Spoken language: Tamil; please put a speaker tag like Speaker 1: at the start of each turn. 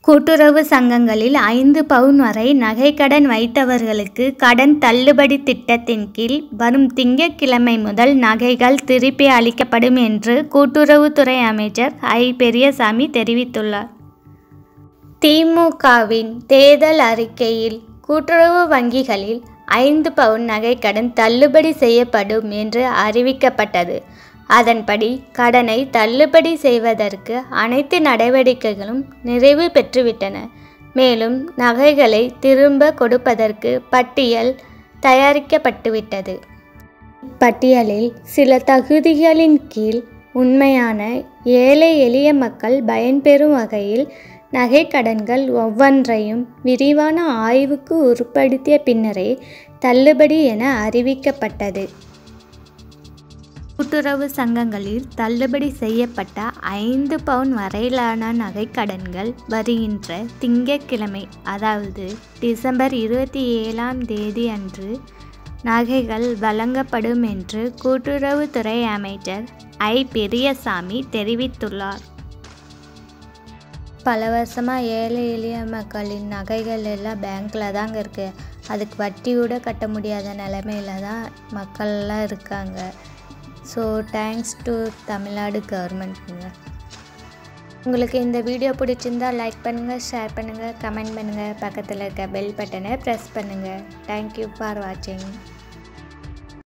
Speaker 1: கூட்டுறவு சங்கங்களில் ஐந்து பவுன் வரை நகைக்கடன் வைத்தவர்களுக்கு கடன் தள்ளுபடி திட்டத்தின் கீழ் வரும் திங்கட்கிழமை முதல் நகைகள் திருப்பி அளிக்கப்படும் என்று கூட்டுறவுத்துறை அமைச்சர் ஐ. பெரியசாமி தெரிவித்துள்ளார். திமுகவின் தேர்தல் அறிக்கையில் கூட்டுறவு வங்கிகளில் ஐந்து பவுன் நகைக்கடன் தள்ளுபடி செய்யப்படும் என்று அறிவிக்கப்பட்டது. அதன்படி கடனை தள்ளுபடி செய்வதற்கு அனைத்து நடவடிக்கைகளும் நிறைவு பெற்றுவிட்டன. மேலும் நகைகளை திரும்ப கொடுப்பதற்கு பட்டியல் தயாரிக்கப்பட்டுவிட்டது. பட்டியலில் சில தகுதிகளின் கீழ் உண்மையான ஏழை எளிய மக்கள் பயன்பெறும் வகையில் நகைக்கடன்கள் ஒவ்வொன்றையும் விரிவான ஆய்வுக்கு உட்படுத்திய பின்னரே தள்ளுபடி என அறிவிக்கப்பட்டது. கூட்டுறவு சங்கங்களில் தள்ளுபடி செய்யப்பட்ட ஐந்து பவுன் வரையிலான நகைக்கடன்கள் வருகின்ற திங்கட்கிழமை அதாவது டிசம்பர் இருபத்தி ஏழாம் தேதி அன்று நகைகள் வழங்கப்படும் என்று கூட்டுறவுத்துறை அமைச்சர் ஐ. பெரியசாமி தெரிவித்துள்ளார். பல வருஷமாக ஏழை எளிய மக்களின் நகைகள் எல்லாம் பேங்க்கில் தாங்க இருக்குது அதுக்கு வட்டி கூட கட்ட முடியாத நிலமையில தான் மக்கள்லாம் இருக்காங்க. ஸோ தேங்க்ஸ் டு தமிழ்நாடு கவர்மெண்ட்டுங்க உங்களுக்கு இந்த வீடியோ பிடிச்சிருந்தா லைக் பண்ணுங்கள் ஷேர் பண்ணுங்கள் கமெண்ட் பண்ணுங்கள் பக்கத்தில் இருக்க பெல் பட்டனை ப்ரெஸ் பண்ணுங்கள் தேங்க்யூ ஃபார் வாட்சிங்